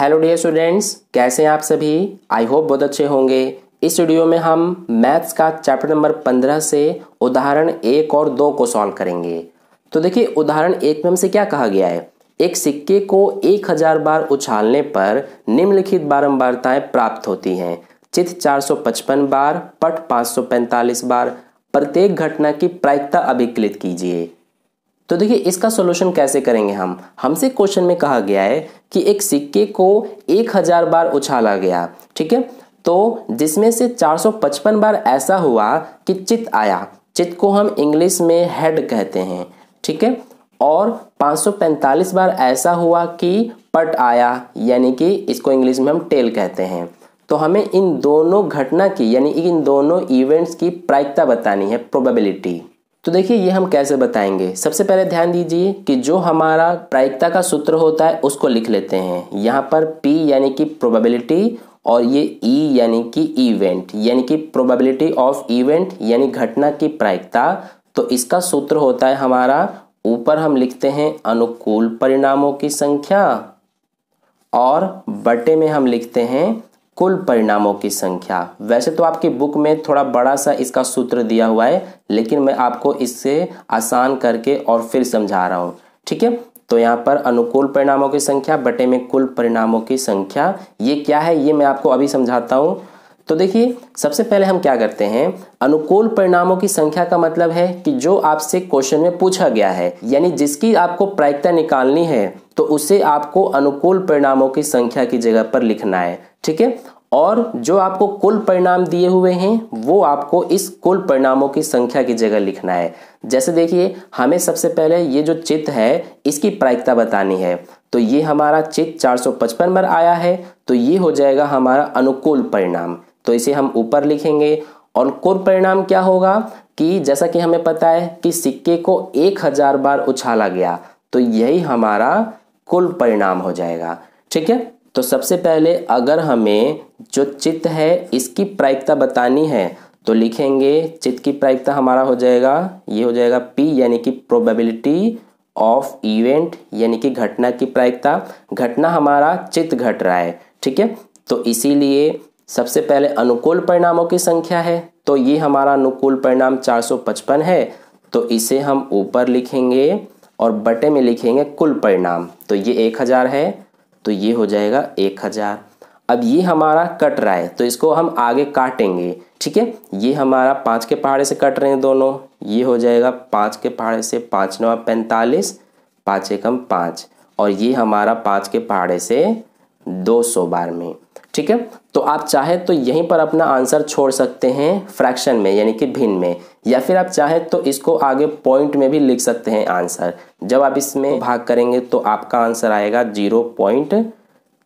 Hello dear students कैसे हैं आप सभी? आई होप बहुत अच्छे होंगे। इस वीडियो में हम मैथ्स का चैप्टर नंबर पंद्रह से उदाहरण एक और दो को सॉल्व करेंगे। तो देखिए, उदाहरण एक में हमसे क्या कहा गया है? एक सिक्के को एक हज़ार बार उछालने पर निम्नलिखित बारंबारताएँ प्राप्त होती हैं। चित 455 बार, पट 545 बार। प्रत्येक घटना की प्रायिकता अभिकलित कीजिए। तो देखिए, इसका सोल्यूशन कैसे करेंगे हम? हमसे क्वेश्चन में कहा गया है कि एक सिक्के को एक हज़ार बार उछाला गया, ठीक है? तो जिसमें से 455 बार ऐसा हुआ कि चित आया। चित को हम इंग्लिश में हेड कहते हैं, ठीक है? और 545 बार ऐसा हुआ कि पट आया, यानी कि इसको इंग्लिश में हम टेल कहते हैं। तो हमें इन दोनों घटना की, यानी इन दोनों इवेंट्स की प्रायिकता बतानी है प्रोबेबिलिटी तो देखिए, ये हम कैसे बताएँगे? सबसे पहले ध्यान दीजिए कि जो हमारा प्रायिकता का सूत्र होता है, उसको लिख लेते हैं। यहाँ पर P यानी कि प्रोबेबिलिटी और ये E यानी कि इवेंट यानी कि प्रोबेबिलिटी ऑफ़ इवेंट यानी घटना की प्रायिकता। तो इसका सूत्र होता है हमारा, ऊपर हम लिखते हैं अनुकूल परिणामों की संख्या और बटे में हम लिखते हैं कुल परिणामों की संख्या। वैसे तो आपकी बुक में थोड़ा बड़ा सा इसका सूत्र दिया हुआ है, लेकिन मैं आपको इससे आसान करके और फिर समझा रहा हूँ। ठीक है? तो यहाँ पर अनुकूल परिणामों की संख्या बटे में कुल परिणामों की संख्या, ये क्या है, ये मैं आपको अभी समझाता हूँ। तो देखिए, सबसे पहले हम क्या करते हैं? अनुकूल परिणामों की संख्या का मतलब है कि जो आपसे क्वेश्चन में पूछा गया है, यानी जिसकी आपको प्रायिकता निकालनी है तो उसे आपको अनुकूल परिणामों की संख्या की जगह पर लिखना है। ठीक है? और जो आपको कुल परिणाम दिए हुए हैं, वो आपको इस कुल परिणामों की संख्या की जगह लिखना है। जैसे देखिए, हमें सबसे पहले ये जो चित्त है, इसकी प्रायिकता बतानी है। तो ये हमारा चित्त 455 बार आया है तो ये हो जाएगा हमारा अनुकूल परिणाम। तो इसे हम ऊपर लिखेंगे। और कुल परिणाम क्या होगा कि जैसा कि हमें पता है कि सिक्के को एक हज़ार बार उछाला गया तो यही हमारा कुल परिणाम हो जाएगा। ठीक है? तो सबसे पहले अगर हमें जो चित्त है, इसकी प्रायिकता बतानी है तो लिखेंगे, चित्त की प्रायिकता हमारा हो जाएगा, ये हो जाएगा पी यानी कि प्रोबेबिलिटी ऑफ़ इवेंट यानी कि घटना की प्रायिकता। घटना हमारा चित्त घट रहा है, ठीक है? तो इसीलिए सबसे पहले अनुकूल परिणामों की संख्या है तो ये हमारा अनुकूल परिणाम 455 है तो इसे हम ऊपर लिखेंगे और बटे में लिखेंगे कुल परिणाम। तो ये एक हज़ार है तो ये हो जाएगा एक हज़ार। अब ये हमारा कट रहा है तो इसको हम आगे काटेंगे, ठीक है? ये हमारा पाँच के पहाड़े से कट रहे हैं दोनों, ये हो जाएगा पाँच के पहाड़े से पाँच नवा पैंतालीस, पाँच एकम पाँच, और ये हमारा पाँच के पहाड़े से दो सौ बार में, ठीक है? तो आप चाहे तो यहीं पर अपना आंसर छोड़ सकते हैं फ्रैक्शन में, यानी कि भिन्न में। या फिर आप चाहें तो इसको आगे पॉइंट में भी लिख सकते हैं आंसर जब आप इसमें भाग करेंगे तो आपका आंसर आएगा ज़ीरो पॉइंट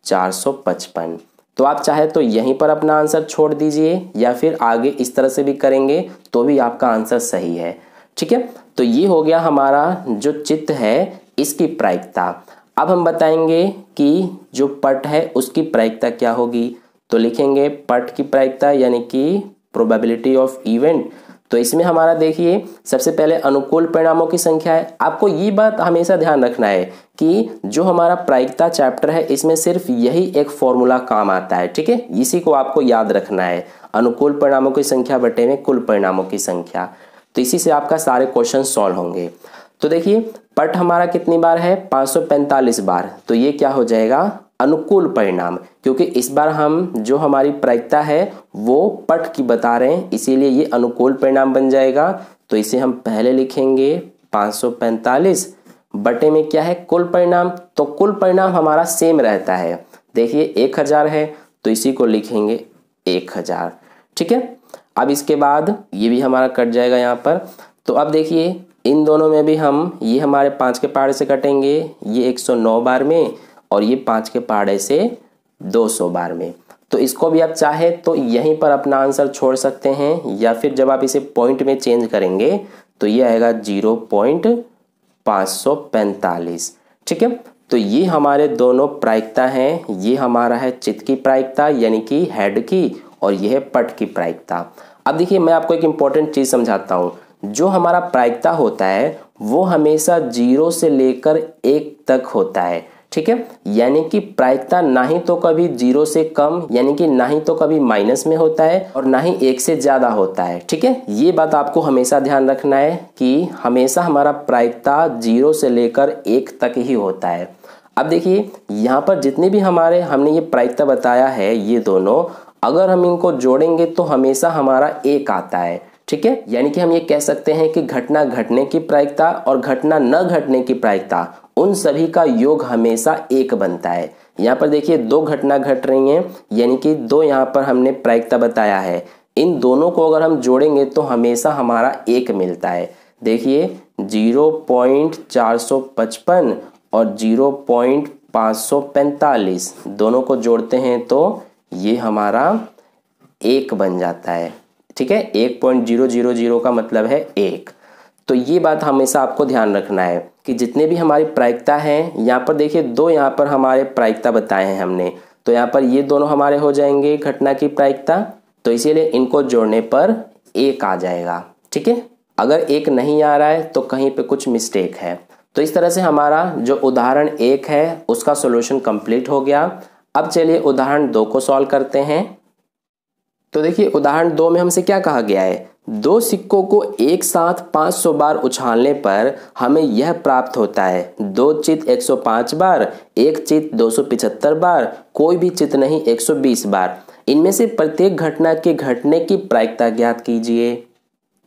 चार सौ पचपन. तो आप चाहे तो यहीं पर अपना आंसर छोड़ दीजिए या फिर आगे इस तरह से भी करेंगे तो भी आपका आंसर सही है. ठीक है? तो ये हो गया हमारा जो चित्त है, इसकी प्रायिकता. अब हम बताएँगे कि जो पट है, उसकी प्रायिकता क्या होगी? तो लिखेंगे पट की प्रायिकता, यानी कि प्रोबेबिलिटी ऑफ़ इवेंट तो इसमें हमारा देखिए, सबसे पहले अनुकूल परिणामों की संख्या है। आपको ये बात हमेशा ध्यान रखना है कि जो हमारा प्रायिकता चैप्टर है, इसमें सिर्फ़ यही एक फॉर्मूला काम आता है, ठीक है? इसी को आपको याद रखना है। अनुकूल परिणामों की संख्या बटे में कुल परिणामों की संख्या। तो इसी से आपका सारे क्वेश्चन सॉल्व होंगे। तो देखिए, पट हमारा कितनी बार है? 545 बार। तो ये क्या हो जाएगा? अनुकूल परिणाम, क्योंकि इस बार हम जो हमारी प्रायिकता है, वो पट की बता रहे हैं, इसीलिए ये अनुकूल परिणाम बन जाएगा। तो इसे हम पहले लिखेंगे 545 बटे में क्या है? कुल परिणाम। तो कुल परिणाम हमारा सेम रहता है। देखिए, एक हज़ार है तो इसी को लिखेंगे एक हज़ार। ठीक है? अब इसके बाद ये भी हमारा कट जाएगा यहाँ पर। तो अब देखिए, इन दोनों में भी हम, ये हमारे पाँच के पहाड़ से कटेंगे, ये 109 बार में और ये पाँच के पहाड़े से 200 बार में। तो इसको भी आप चाहे तो यहीं पर अपना आंसर छोड़ सकते हैं या फिर जब आप इसे पॉइंट में चेंज करेंगे तो ये आएगा ज़ीरो पॉइंट पाँच सौ पैंतालीस। ठीक है? तो ये हमारे दोनों प्रायिकता हैं। ये हमारा है चित्त की प्रायिकता यानी कि हेड की और यह है पट की प्रायिकता। अब देखिए मैं आपको एक इंपॉर्टेंट चीज़ समझाता हूँ। जो हमारा प्रायिकता होता है वो हमेशा ज़ीरो से लेकर एक तक होता है। ठीक है? यानी कि प्रायिकता ना ही तो कभी ज़ीरो से कम, यानी कि ना ही तो कभी माइनस में होता है और ना ही एक से ज़्यादा होता है, ठीक है? ये बात आपको हमेशा ध्यान रखना है कि हमेशा हमारा प्रायिकता ज़ीरो से लेकर एक तक ही होता है। अब देखिए, यहाँ पर जितने भी हमारे, हमने ये प्रायिकता बताया है, ये दोनों, अगर हम इनको जोड़ेंगे तो हमेशा हमारा एक आता है। ठीक है? यानी कि हम ये कह सकते हैं कि घटना घटने की प्रायिकता और घटना न घटने की प्रायिकता, उन सभी का योग हमेशा एक बनता है। यहाँ पर देखिए, दो घटना घट रही हैं, यानी कि दो यहाँ पर हमने प्रायिकता बताया है। इन दोनों को अगर हम जोड़ेंगे तो हमेशा हमारा एक मिलता है। देखिए, ज़ीरो पॉइंट चार सौ पचपन और ज़ीरो पॉइंट पाँच सौ पैंतालीस, दोनों को जोड़ते हैं तो ये हमारा एक बन जाता है। ठीक है? एक पॉइंट ज़ीरो ज़ीरो ज़ीरो का मतलब है एक। तो ये बात हमेशा आपको ध्यान रखना है कि जितने भी हमारी प्रायिकता हैं, यहाँ पर देखिए, दो यहाँ पर हमारे प्रायिकता बताए हैं हमने। तो यहाँ पर ये दोनों हमारे हो जाएँगे घटना की प्रायिकता तो इसीलिए इनको जोड़ने पर एक आ जाएगा। ठीक है? अगर एक नहीं आ रहा है तो कहीं पे कुछ मिस्टेक है। तो इस तरह से हमारा जो उदाहरण एक है, उसका सोल्यूशन कंप्लीट हो गया। अब चलिए उदाहरण दो को सॉल्व करते हैं। तो देखिए, उदाहरण दो में हमसे क्या कहा गया है? दो सिक्कों को एक साथ 500 बार उछालने पर हमें यह प्राप्त होता है। दो चित 105 बार, एक चित 275 बार, कोई भी चित नहीं 120 बार। इनमें से प्रत्येक घटना के घटने की प्रायिकता ज्ञात कीजिए।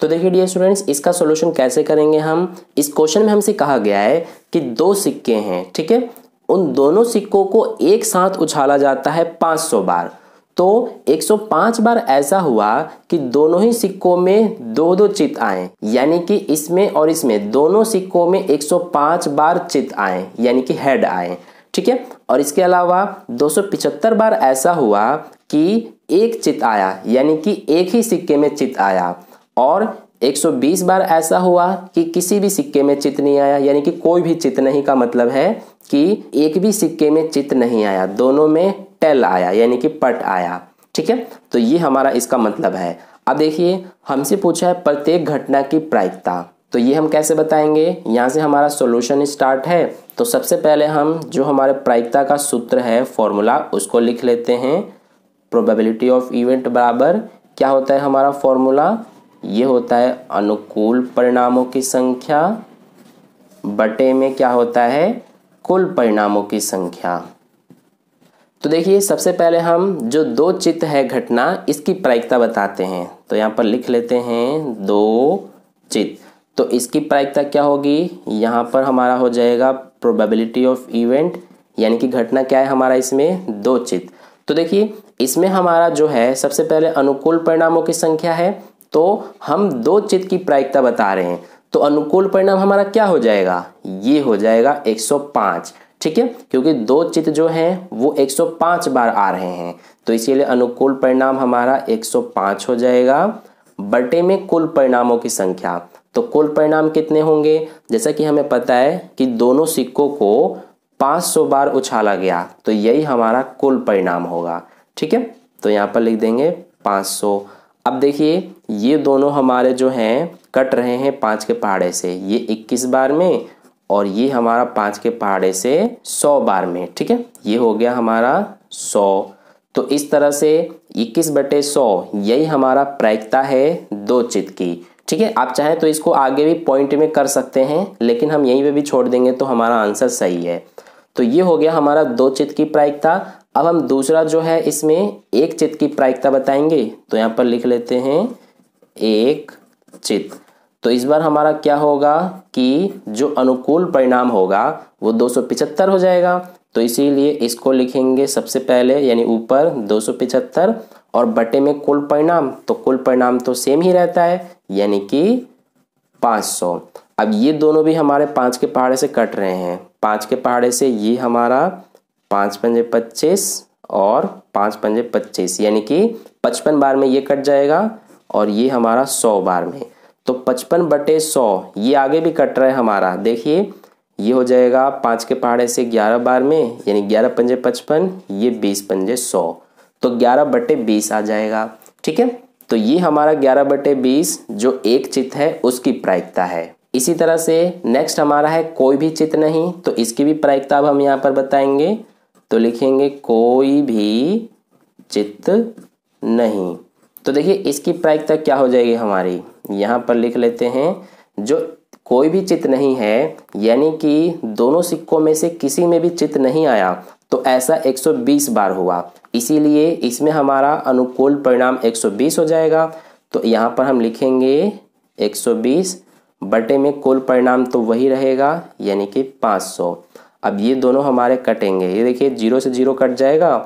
तो देखिए डियर स्टूडेंट्स इसका सॉल्यूशन कैसे करेंगे हम? इस क्वेश्चन में हमसे कहा गया है कि दो सिक्के हैं, ठीक है? उन दोनों सिक्कों को एक साथ उछाला जाता है 500 बार। तो 105 बार ऐसा हुआ कि दोनों ही सिक्कों में दो दो चित आए, यानी कि इसमें और इसमें दोनों सिक्कों में 105 बार चित आए, यानी कि हेड आए, ठीक है? और इसके अलावा 275 बार ऐसा हुआ कि एक चित आया, यानी कि एक ही सिक्के में चित आया, और 120 बार ऐसा हुआ कि किसी भी सिक्के में चित नहीं आया, यानी कि कोई भी चित नहीं, का मतलब है कि एक भी सिक्के में चित नहीं आया, दोनों में टेल आया, यानी कि पट आया, ठीक है? तो ये हमारा इसका मतलब है। अब देखिए, हमसे पूछा है प्रत्येक घटना की प्रायिकता। तो ये हम कैसे बताएँगे? यहाँ से हमारा सॉल्यूशन स्टार्ट है। तो सबसे पहले हम जो हमारे प्रायिकता का सूत्र है फॉर्मूला उसको लिख लेते हैं। प्रोबेबिलिटी ऑफ़ इवेंट बराबर। क्या होता है हमारा फॉर्मूला ये होता है अनुकूल परिणामों की संख्या। बटे में क्या होता है? कुल परिणामों की संख्या। तो देखिए, सबसे पहले हम जो दो चित्त है घटना, इसकी प्रायिकता बताते हैं। तो यहाँ पर लिख लेते हैं, दो चित्त। तो इसकी प्रायिकता क्या होगी? यहाँ पर हमारा हो जाएगा प्रोबेबिलिटी ऑफ़ इवेंट यानी कि घटना क्या है हमारा इसमें? दो चित्त। तो देखिए, इसमें हमारा जो है, सबसे पहले अनुकूल परिणामों की संख्या है। तो हम दो चित्त की प्रायिकता बता रहे हैं। तो अनुकूल परिणाम हमारा क्या हो जाएगा? ये हो जाएगा 105 ठीक है? क्योंकि दो चित्र जो हैं, वो 105 बार आ रहे हैं। तो इसीलिए अनुकूल परिणाम हमारा 105 हो जाएगा। बटे में कुल परिणामों की संख्या। तो कुल परिणाम कितने होंगे? जैसा कि हमें पता है कि दोनों सिक्कों को 500 बार उछाला गया। तो यही हमारा कुल परिणाम होगा। ठीक है? तो यहाँ पर लिख देंगे 500 अब देखिए, ये दोनों हमारे जो हैं, कट रहे हैं पाँच के पहाड़े से। ये 21 बार में और ये हमारा पाँच के पहाड़े से सौ बार में, ठीक है? ये हो गया हमारा सौ। तो इस तरह से इक्कीस बटे सौ, यही हमारा प्रायिकता है दो चित की, ठीक है? आप चाहें तो इसको आगे भी पॉइंट में कर सकते हैं, लेकिन हम यहीं पे भी छोड़ देंगे तो हमारा आंसर सही है। तो ये हो गया हमारा दो चित की प्रायिकता। अब हम दूसरा जो है इसमें एक चित की प्रायिकता बताएँगे तो यहाँ पर लिख लेते हैं एक चित। तो इस बार हमारा क्या होगा कि जो अनुकूल परिणाम होगा, वो दो हो जाएगा। तो इसीलिए इसको लिखेंगे सबसे पहले, यानी ऊपर दो और बटे में कुल परिणाम तो कुल परिणाम तो सेम ही रहता है, यानी कि 500 अब ये दोनों भी हमारे पाँच के पहाड़े से कट रहे हैं। पाँच के पहाड़े से ये हमारा पाँच पंजे पच्चीस और पाँच पंजे पच्चीस, यानी कि पचपन बार में ये कट जाएगा, और ये हमारा सौ बार में। तो पचपन बटे सौ, ये आगे भी कट रहा है हमारा। देखिए, ये हो जाएगा पाँच के पहाड़े से ग्यारह बार में, यानी ग्यारह पंजे पचपन, ये बीस पंजे सौ। तो ग्यारह बटे बीस आ जाएगा, ठीक है? तो ये हमारा ग्यारह बटे बीस, जो एक चित है, उसकी प्रायिकता है। इसी तरह से नेक्स्ट हमारा है कोई भी चित्र नहीं तो इसकी भी प्रायिकता अब हम यहाँ पर बताएँगे। तो लिखेंगे कोई भी चित्त नहीं। तो देखिए, इसकी प्रायिकता क्या हो जाएगी हमारी? यहाँ पर लिख लेते हैं, जो कोई भी चित्र नहीं है, यानी कि दोनों सिक्कों में से किसी में भी चित्र नहीं आया तो ऐसा 120 बार हुआ। इसीलिए इसमें हमारा अनुकूल परिणाम 120 हो जाएगा। तो यहाँ पर हम लिखेंगे 120 बटे में कुल परिणाम तो वही रहेगा, यानी कि 500 अब ये दोनों हमारे कटेंगे। ये देखिए, ज़ीरो से ज़ीरो कट जाएगा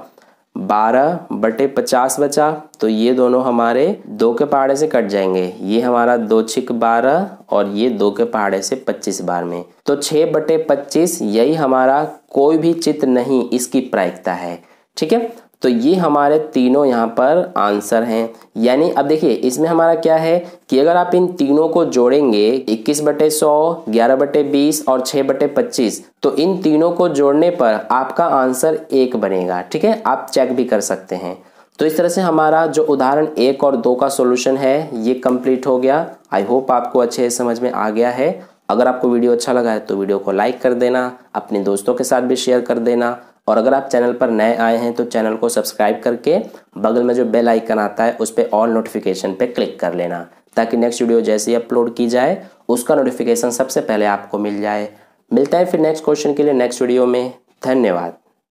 बारह बटे पचास बचा तो ये दोनों हमारे दो के पहाड़े से कट जाएँगे। ये हमारा दो छिक बारह और ये दो के पहाड़े से पच्चीस बार में। तो छः बटे पच्चीस, यही हमारा कोई भी चित्र नहीं, इसकी प्रायिकता है। ठीक है? तो ये हमारे तीनों यहाँ पर आंसर हैं। यानी अब देखिए, इसमें हमारा क्या है कि अगर आप इन तीनों को जोड़ेंगे 21 बटे सौ, ग्यारह बटे बीस और 6 बटे पच्चीस तो इन तीनों को जोड़ने पर आपका आंसर एक बनेगा, ठीक है? आप चेक भी कर सकते हैं। तो इस तरह से हमारा जो उदाहरण एक और दो का सोल्यूशन है, ये कंप्लीट हो गया। आई होप आपको अच्छे समझ में आ गया है। अगर आपको वीडियो अच्छा लगा है तो वीडियो को लाइक कर देना, अपने दोस्तों के साथ भी शेयर कर देना। और अगर आप चैनल पर नए आए हैं तो चैनल को सब्सक्राइब करके बगल में जो बेल आइकन आता है, उस पर ऑल नोटिफिकेशन पे क्लिक कर लेना, ताकि नेक्स्ट वीडियो जैसे ही अपलोड की जाए, उसका नोटिफिकेशन सबसे पहले आपको मिल जाए। मिलता है फिर नेक्स्ट क्वेश्चन के लिए नेक्स्ट वीडियो में। धन्यवाद।